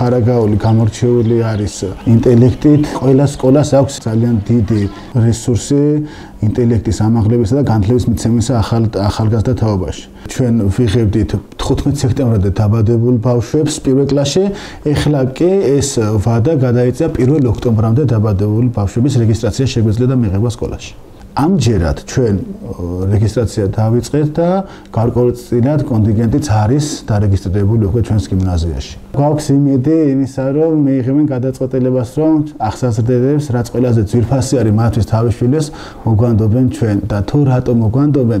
ხარაგაული გამორჩეული არის ინტელექტით. ყველა სკოლას აქვს ძალიან დიდი რესურსი ინტელექტის ამაღლებისა და განათლების მიცემისა ახალ ახალგაზრდა თაობაში. ჩვენ ვიღებდით 15 სექტემბრამდე დაბადებულ ბავშვებს პირველ კლასში, ეხლა კი ეს ვადა გადაიწია 1 ოქტომბრამდე დაბადებულ ბავშვების რეგისტრაცია შეგვიძლია და მიღება სკოლაში. ამჯერად ჩვენ რეგისტრაცია დავიწყეთ და გარკვეულწილად კონტინგენტიც არის დარეგისტრირებული უკვე ჩვენს გიმნაზიაში. გვაქვს იმედი იმისა, რომ მიიღებენ გადაწყვეტილებას, რომ ახსასრდელებს, რაც ყველაზე ძვირფასი არის მათთვის თავისშვილეს, მოგვანდობენ ჩვენ და თუ რატომ მოგვანდობენ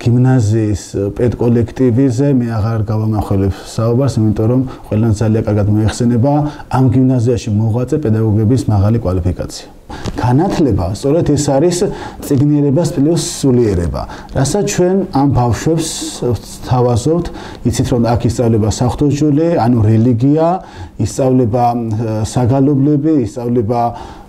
გიმნაზიის პედკოლექტივიზე მე აღარ გავამახვილებ საუბარს, იმიტომ რომ ყველან ძალიან კარგად მოიხსენება ამ გიმნაზიაში მოღვაწე პედაგოგების მაღალი კვალიფიკაცია. განათლება სწორედ ეს არის ციგნიერებას პლუს სულიერება. რასაც ჩვენ ამ ბავშვებს თავაზობთ, იცით რომ აქ ისწავლება საფრთხოჯული, ანუ რელიგია, ისწავლება საგალობლები, ისწავლება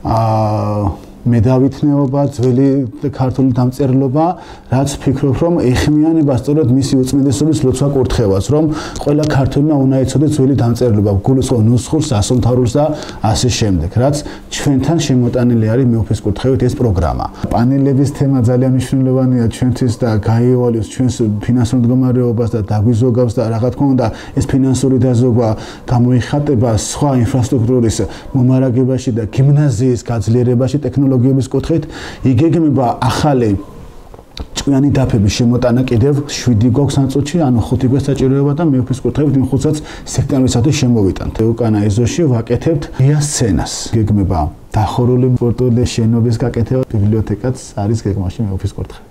აა მე დავითნეობა, ძველი ქართული დამწერლობა, რაც ფიქრობ, რომ ეხმიანება სწორედ მისი უწმიდესობის ლოცვა კურთხევას, რომ ყველა ქართულმა უნდა იცოდეს ძველი დამწერლობა, გულისხმო ნუსხურს, ასომთავრულს და ასე შემდეგ, რაც ჩვენთან შემოტანილი არის მეოფის კურთხევით ეს პროგრამა. პანელების თემა ძალიან მნიშვნელოვანია ჩვენთვის და გაიოვალებს ჩვენს ფინანსურ მდგომარეობას და დაგვიზოგავს და რა თქმა უნდა, ეს ფინანსური დაზოგვა გამოიხატება სხვა ინფრასტრუქტურის მომარაგებაში და გიმნაზიის გაძლიერებაში ტექნოლოგიებში ტექნოლოგიების კუთხით იგეგმება ახალი ჭკვიანი დაფების შემოტანა კიდევ 7 გვაქვს ნაწუთში, ანუ 5 გვაქვს საჭიროება და მეფის კუთხით იმ 5-ს სექტემბრისათვის შემოვიტანთ. უკანა ეზოში ვაკეთებთ ღია სცენას. გეგმება დახურული სპორტული შენობის გაკეთება, ბიბლიოთეკაც არის გეგმაში მეფის კუთხით.